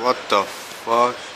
What the fuck?